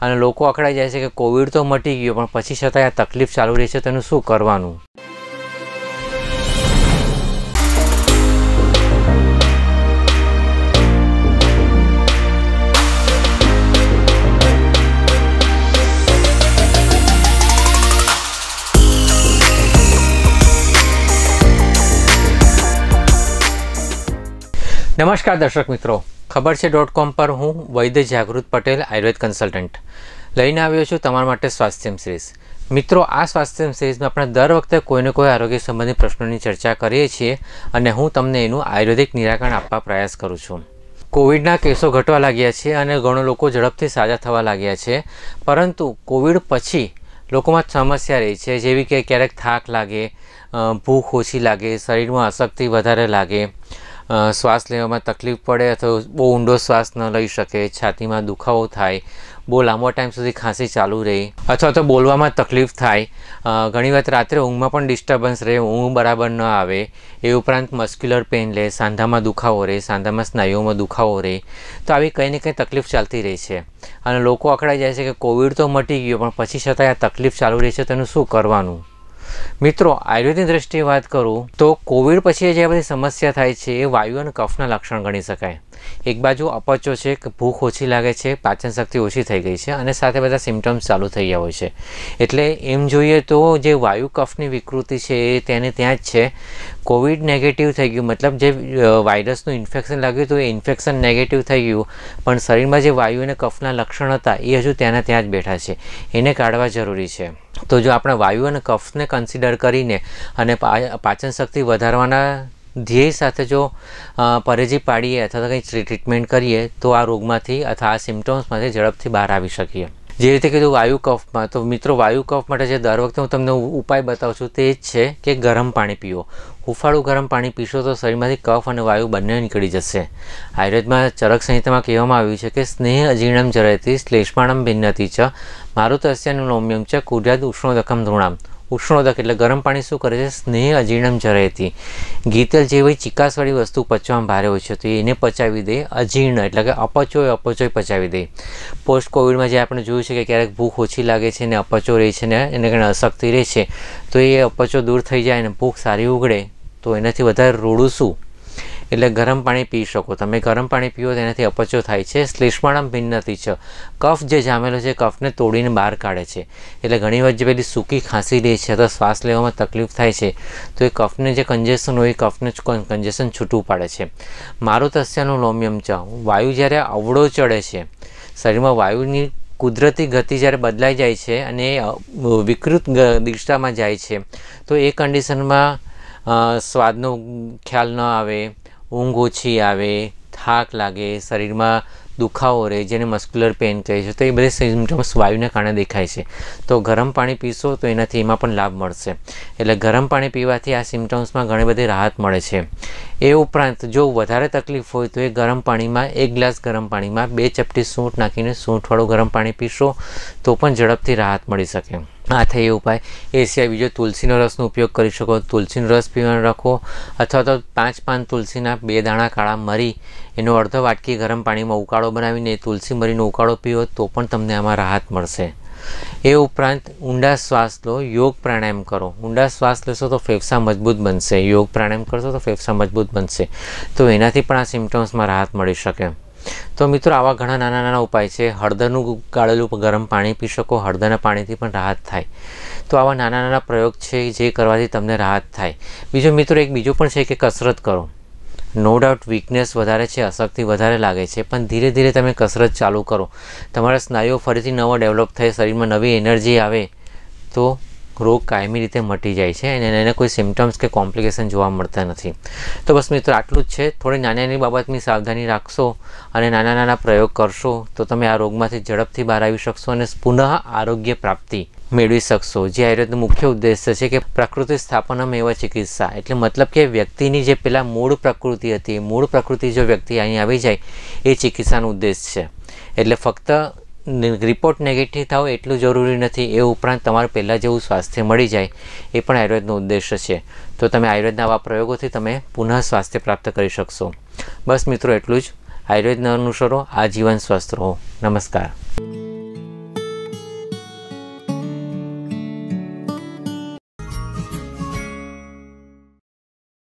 અને લોકો અકળાઈ જાય છે કે કોવિડ તો મટી ગયો, પણ પછી છતાં આ તકલીફ ચાલુ રહી છે, તેનું શું કરવાનું? નમસ્કાર દર્શક મિત્રો. ખબર છે ડોટ કોમ પર હું વૈદ્ય જાગૃત પટેલ આયુર્વેદ કન્સલ્ટન્ટ લઈને આવ્યો છું તમારા માટે સ્વાસ્થ્યમ સિરીઝ મિત્રો આ સ્વાસ્થ્યમ સિરીઝમાં આપણે દર વખતે કોઈને કોઈ આરોગ્ય સંબંધિત પ્રશ્નોની ચર્ચા કરીએ છીએ અને હું તમને એનું આયુર્વેદિક નિરાકરણ આપવા પ્રયાસ કરું છું કોવિડના કેસો ઘટવા લાગ્યા છે અને ઘણો લોકો ઝડપથી સાજા થવા લાગ્યા છે પરંતુ કોવિડ પછી લોકોમાં સમસ્યા રહી છે જેવી કે ક્યારેક થાક લાગે ભૂખ ઓછી લાગે શરીરમાં અશક્તિ વધારે લાગે શ્વાસ લેવામાં તકલીફ પડે અથવા બહુ ઊંડો શ્વાસ ન લઈ શકે છાતીમાં દુખાવો થાય બહુ લાંબો ટાઈમ સુધી ખાંસી ચાલુ રહે અથવા તો બોલવામાં તકલીફ થાય ઘણી વખત રાત્રે ઊંઘમાં પણ ડિસ્ટર્બન્સ રહે ઊંઘ બરાબર ન આવે એ ઉપરાંત મસ્ક્યુલર પેઇન રહે સાંધામાં દુખાવો રહે સાંધામાં સ્નાયુઓમાં દુખાવો રહે તો આવી કંઈ ને કંઈ તકલીફ ચાલતી રહી છે અને લોકો અકળાઈ જાય છે કે કોવિડ તો મટી ગયો પણ પછી છતાંય આ તકલીફ ચાલુ રહી છે તેનું શું કરવાનું મિત્રો, આયુર્વેદની દ્રષ્ટિએ વાત કરું તો કોવિડ પછી જે બધી સમસ્યા થાય છે, એ વાયુ અને કફના લક્ષણ ગણી શકાય. એક બાજુ અપચો છે કે ભૂખ ઓછી લાગે છે પાચન શક્તિ ઓછી થઈ ગઈ છે અને સાથે બધા સિમ્ટમ્સ ચાલુ થઈ ગયા હોય છે એટલે એમ જોઈએ તો જે વાયુ કફની વિકૃતિ છે એ તેને ત્યાં જ છે કોવિડ નેગેટિવ થઈ ગયું મતલબ જે વાયરસનું ઇન્ફેક્શન લાગ્યું હતું એ ઇન્ફેક્શન નેગેટિવ થઈ ગયું પણ શરીરમાં જે વાયુ અને કફના લક્ષણ હતા એ હજુ ત્યાંના ત્યાં જ બેઠા છે એને કાઢવા જરૂરી છે તો જો આપણે વાયુ અને કફને કન્સિડર કરીને અને પાચન શક્તિ વધારવાના ધ્યેય સાથે જો પરેજી પાડીએ અથવા તો કંઈ ટ્રીટમેન્ટ કરીએ તો આ રોગમાંથી અથવા આ સિમ્ટમ્સમાંથી ઝડપથી બહાર આવી શકીએ જે રીતે કીધું વાયુ કફમાં તો મિત્રો વાયુ કફ માટે જે દર વખતે હું તમને ઉપાય બતાવું છું તે જ છે કે ગરમ પાણી પીવો હુંફાળું ગરમ પાણી પીશો તો શરીરમાંથી કફ અને વાયુ બંને નીકળી જશે આયુર્વેદમાં ચરક સંહિતામાં કહેવામાં આવ્યું છે કે સ્નેહ અજીર્ણમ જરયતી શ્લેષ્માણમ ભિન્નતી ચ મારુતસ્યનું નૌમ્યમ ચ કુર્યાદ ઉષ્ણોદકમ ધૃણામ ઉષ્ણોદક એટલે ગરમ પાણી શું કરે છે સ્નેહ અજીર્ણમ જરયતી ગીતલ જેવી ચિકાસવાળી વસ્તુ પચવામાં ભારે હોય છે તો એને પચાવી દે અજીર્ણ એટલે કે અપચો એ અપચોય પચાવી દે પોસ્ટ કોવિડમાં જે આપણે જોયું છે કે ક્યારેક ભૂખ ઓછી લાગે છે ને અપચો રહે છે ને એને કારણે અશક્તિ રહે છે તો એ અપચો દૂર થઈ જાય અને ભૂખ સારી ઉગડે તો એનાથી વધારે રોડું શું એટલે ગરમ પાણી પી શકો. તમે ગરમ પાણી પીઓ તેનાથી અપચો થાય છે. શ્લેષ્માણમ ભિન્નતી છે કફ જે જામેલો છે, કફને તોડીને બહાર કાઢે છે. એટલે ઘણી વાર જે પેલી સૂકી ખાંસી રહે છે અથવા શ્વાસ લેવામાં તકલીફ થાય છે, તો એ કફને જે કન્જેશન હોય, એ કફને કન્જેશન છૂટું પાડે છે. મારું તસ્યાનું લોમિયમ છે વાયુ જ્યારે અવળો ચડે છે, શરીરમાં વાયુની કુદરતી ગતિ જ્યારે બદલાઈ જાય છે અને વિકૃત દિશામાં જાય છે, તો એ કન્ડિશનમાં સ્વાદનો ખ્યાલ ન આવે ઊંઘ ઓછી આવે થાક લાગે શરીરમાં દુખાવો રહે જેને મસ્ક્યુલર પેઇન કહે છે તો એ બધી સિમ્ટમ્સ વાયુને કારણે દેખાય છે તો ગરમ પાણી પીશો તો એનાથી એમાં પણ લાભ મળશે એટલે ગરમ પાણી પીવાથી આ સિમ્ટમ્સમાં ઘણી બધી રાહત મળે છે એ ઉપરાંત જો વધારે તકલીફ હોય તો એ ગરમ પાણીમાં એક ગ્લાસ ગરમ પાણીમાં બે ચપટી સૂંઠ નાખીને સૂંઠવાળું ગરમ પાણી પીશો તો પણ ઝડપથી રાહત મળી શકે આ થઈ એ ઉપાય એ સિવાય બીજો તુલસીનો રસનો ઉપયોગ કરી શકો તુલસીનો રસ પીવાનો રાખો અથવા તો પાંચ પાન તુલસીના બે દાણા કાળા મરી એનો અડધો વાટકી ગરમ પાણીમાં ઉકાળો બનાવીને તુલસી મરીનો ઉકાળો પીવો તો પણ તમને આમાં રાહત મળશે એ ઉપરાંત ઊંડા શ્વાસ લો યોગ પ્રાણાયામ કરો ઊંડા શ્વાસ લેશો તો ફેફસા મજબૂત બનશે યોગ પ્રાણાયામ કરશો તો ફેફસા મજબૂત બનશે તો એનાથી પણ આ સિમ્ટમ્સમાં રાહત મળી શકે તો મિત્રો, આવા ઘણા નાના નાના ઉપાય છે. હળદરનું ગાળેલું ગરમ પાણી પી શકો. હળદરના પાણીથી પણ રાહત થાય. તો આવા નાના નાના પ્રયોગ છે જે કરવાથી તમને રાહત થાય. બીજો મિત્રો, એક બીજું પણ છે કે કસરત કરો. નો ડાઉટ વીકનેસ વધારે છે, અશક્તિ વધારે લાગે છે, પણ ધીરે ધીરે તમે કસરત ચાલુ કરો. તમારા સ્નાયુઓ ફરીથી નવો ડેવલપ થાય, શરીરમાં નવી એનર્જી આવે, તો રોગ કાયમી રીતે મટી જાય છે અને એને કોઈ સિમ્ટમ્સ કે કોમ્પ્લિકેશન જોવા મળતા નથી તો બસ મિત્રો આટલું જ છે થોડી નાની નાની બાબતની સાવધાની રાખશો અને નાના નાના પ્રયોગ કરશો તો તમે આ રોગમાંથી ઝડપથી બહાર આવી શકશો અને પુનઃ આરોગ્ય પ્રાપ્તિ મેળવી શકશો જે આયુર્વેદનો મુખ્ય ઉદ્દેશ્ય છે કે પ્રકૃતિ સ્થાપનમ એવા ચિકિત્સા એટલે મતલબ કે વ્યક્તિની જે પેલા મૂળ પ્રકૃતિ હતી મૂળ પ્રકૃતિ જો વ્યક્તિ અહીં આવી જાય એ ચિકિત્સાનો ઉદ્દેશ છે એટલે ફક્ત રિપોર્ટ નેગેટિવ થાવ એટલું જરૂરી નથી એ ઉપરાંત તમારે પહેલાં જેવું સ્વાસ્થ્ય મળી જાય એ પણ આયુર્વેદનો ઉદ્દેશ્ય છે તો તમે આયુર્વેદના આવા પ્રયોગોથી તમે પુનઃ સ્વાસ્થ્ય પ્રાપ્ત કરી શકશો બસ મિત્રો એટલું જ આયુર્વેદને અનુસરો આજીવન સ્વસ્થ રહો નમસ્કાર